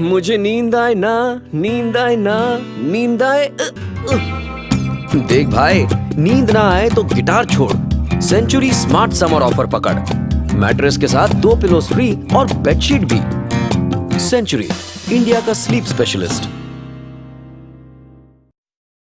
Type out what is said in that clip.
मुझे नींद आए ना, नींद आए ना, नींद आए देख भाई, नींद ना आए तो गिटार छोड़। सेंचुरी स्मार्ट समर ऑफ़र पकड़। मैट्रेस के साथ दो पिलोस फ्री और बेडशीट भी। सेंचुरी इंडिया का स्लीप स्पेशलिस्ट